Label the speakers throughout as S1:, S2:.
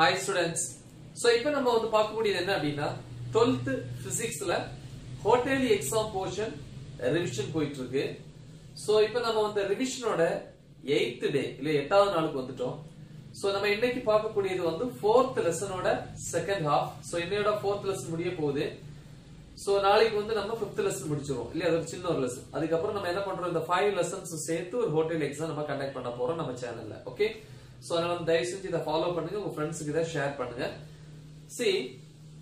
S1: Hi students so இப்போ நம்ம வந்து பார்க்கக்கூடியது என்ன அப்படின்னா டுவெல்த் பிசிக்ஸ்ல ஹோட்டல் எக்ஸாம் போர்ஷன் ரிவிஷன் போயிட்டு இருக்கு ஸோ இப்போ நம்ம வந்து ரிவிஷனோட எயித்து டே இல்ல எட்டாவது நாளுக்கு வந்துட்டோம். ஸோ நம்ம இன்னைக்கு பார்க்கக்கூடியது வந்து ஃபோர்த் லெசனோட செகண்ட் ஹாஃப் ஸோ இன்னையோட ஃபோர்த் லெசன் முடிய போகுது. ஸோ நாளைக்கு வந்து நம்ம ஃபிஃப்த் லெசன் முடிச்சிருவோம். இல்லையா அது ஒரு சின்ன ஒரு லெசன் அதுக்கப்புறம் நம்ம என்ன பண்றோம்? இந்த ஃபைவ் லெசன்ஸ் சேர்த்து ஒரு ஹோட்டல் எக்ஸாம் நம்ம கண்டக்ட் பண்ண போறோம் நம்ம சேனல்ல ஓகே சோ அதனால வந்து தயவு செஞ்சு இதை ஃபாலோ பண்ணுங்க உங்க ஃப்ரெண்ட்ஸுக்கு இதை ஷேர் பண்ணுங்க. சி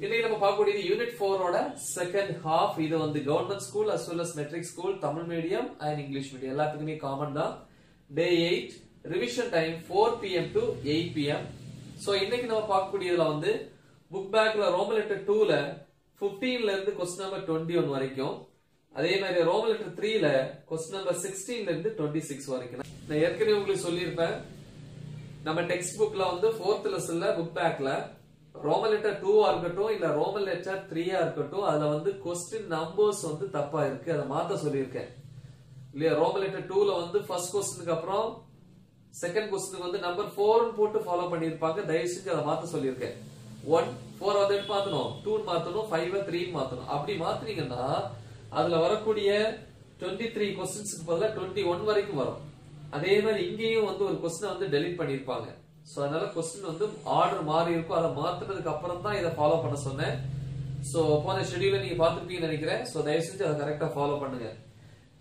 S1: இன்னைக்கு நம்ம பார்க்கக்கூடியது யூனிட் ஃபோரோட செகண்ட் ஹாஃப் இது வந்து government school as well as matric school Tamil medium and English medium எல்லாத்துக்குமே காமன் தான். Day eight revision time four PM to eight PM so இன்னைக்கு நம்ம பார்க்கக்கூடியதுல வந்து புக் பேக்ல ரோமன் லெட்டர் டூல 15 இருந்து கொஸ்டின் நம்பர் டுவெண்ட்டி ஒன் வரைக்கும். அதே மாதிரி ரோமன் லெட்டர் த்ரீல கொஸ்டின் நம்பர் சிக்ஸ்டீன்ல இருந்து டுவெண்ட்டி சிக்ஸ் வரைக்கும். நான் ஏற்கனவே உங்களுக்கு சொல்லியிருப்பேன். நம்ம டெக்ஸ்ட் புக்ல வந்து ஃபோர்த் லெசன்ல புக் பேக்ல ரோமன் லெட்டர் டூவா இருக்கட்டும் இல்ல ரோமன் லெட்டர் த்ரீயா இருக்கட்டும் அதுல வந்து கொஸ்டின் நம்பர்ஸ் வந்து தப்பா இருக்கு. அதை மாத்த சொல்லியிருக்கேன். இல்லையா? ரோமன் லெட்டர் டூல வந்து ஃபர்ஸ்ட் கொஸ்டினுக்கு அப்புறம் செகண்ட் கொஸ்டினுக்கு வந்து நம்பர் ஃபோர்னு போட்டு ஃபாலோ பண்ணியிருப்பாங்க. தயவு செஞ்சு அதை மாத்த சொல்லியிருக்கேன். ஒன் ஃபோர் வந்து மாத்தணும்? டூ மாத்தணும் ஃபைவ் த்ரீ மாத்தணும். அப்படி மாத்தினீங்கன்னா அதுல வரக்கூடிய டுவெண்ட்டி த்ரீ கொஸ்டின்ஸ்க்கு பதிலாக டுவெண்ட்டி ஒன் வரைக்கும் வரும். அதே மாதிரி இங்கேயும் வந்து ஒரு கொஸ்டின் வந்து டெலிட் பண்ணிருப்பாங்க சோ அதனால கொஸ்டின் வந்து ஆர்டர் மாறி இருக்கும். அதை மாத்துனதுக்கு அப்புறம் தான் இதை ஃபாலோ பண்ண சொன்னேன். சோ போன ஷெடியூல நீங்க பாத்துருப்பீங்கன்னு நினைக்கிறேன். சோ தயவு செஞ்சு அதை கரெக்டா ஃபாலோ பண்ணுங்க.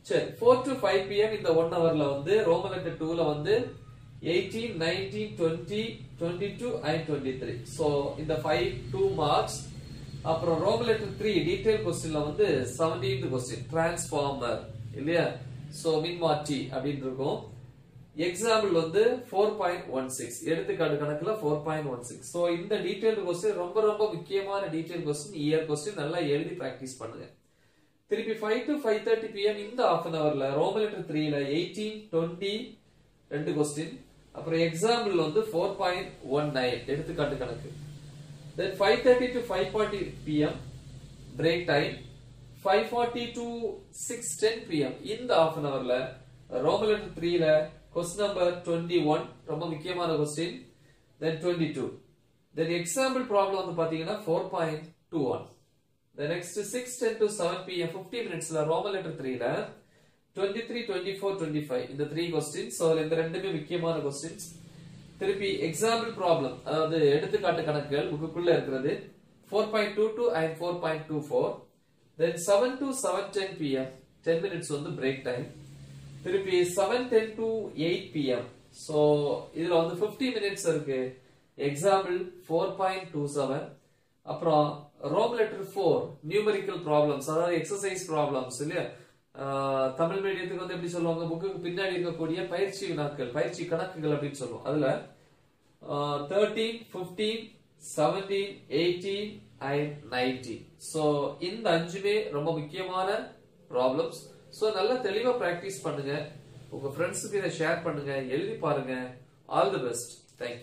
S1: சரி ஃபோர் டு ஃபைவ் பிஎம் இந்த ஒன் ஹவர்ல வந்து ரோமன் லெட்டர் டூல வந்து eighteen nineteen twenty twenty two and twenty three so இந்த ஃபைவ் டூ மார்க்ஸ் அப்புறம் ரோமன் லெட்டர் த்ரீ டீடைல் கொஸ்டின்ல வந்து செவன்டீன்த் கொஸ்டின் டிரான்ஸ்ஃபார்மர் இல்லையா? ஸோ மின்மாற்றி அப்படின்னு இருக்கும். எக்ஸாம்பிள் வந்து ஃபோர் பாயிண்ட் ஒன் சிக்ஸ் எடுத்துக்காட்டு கணக்குல four point one six so இந்த டீட்டெயில் கொஸ்டின் ரொம்ப ரொம்ப முக்கியமான டீட்டெயில் கொஸ்டின் இயர் கொஸ்டின் நல்லா எழுதி ப்ராக்டிஸ் பண்ணுங்க. திருப்பி five to five thirty PM இந்த ஹாஃப் அன் அவர்ல ரோமன் லெட்டர் த்ரீல எயிட்டீன் டுவெண்ட்டி ரெண்டு கொஸ்டின் அப்புறம் எக்ஸாம்பிள் வந்து ஃபோர் பாயிண்ட் ஒன் நைன் எடுத்துக்காட்டு கணக்கு. Then five thirty to five forty PM break time five forty to six ten PM இந்த half an அவர்ல ரோமன் லெட்டர் த்ரீல கொஸ்டின் நம்பர் டுவெண்ட்டி ஒன் ரொம்ப முக்கியமான question then twenty two then example problem வந்து பார்த்தீங்கன்னா four point two one The next 6 10 to 7 pm 50 minutes ல Roman letter 3 ல 23 24 25 இந்த 3 கொஸ்டின்ஸ் சோ இந்த ரெண்டுமே முக்கியமான கொஸ்டின்ஸ் திருப்பி எக்ஸாம்பிள் ப்ராப்ளம் அதாவது எடுத்துக்காட்டு கணக்குகள் புக்குக்குள்ள இருக்கிறது. 4.22 and 4.24 then 7 to 7:10 pm 10 minutes வந்து பிரேக் டைம் திருப்பி seven ten to eight PM so இதுல வந்து 50 மினிட்ஸ் இருக்கு. எக்ஸாம்பிள் 4.27 அப்புறம் Roman letter four numerical problems அதாவது எக்ஸசைஸ் ப்ராப்ளம்ஸ் இல்லையா? தமிழ் மீடியத்துக்கு வந்து எப்படி சொல்லுவாங்க? புக்குக்கு பின்னாடி இருக்கக்கூடிய பயிற்சி வினாக்கள் பயிற்சி கணக்குகள் அப்படின்னு சொல்லுவோம். அதுல thirteen fifteen seventeen eighteen and nineteen so இந்த அஞ்சுமே ரொம்ப முக்கியமான ப்ராப்ளம்ஸ் ஸோ நல்லா தெளிவாக ப்ராக்டிஸ் பண்ணுங்க. உங்கள் ஃப்ரெண்ட்ஸுக்கு இதை ஷேர் பண்ணுங்க. எழுதி பாருங்க. All the best thank you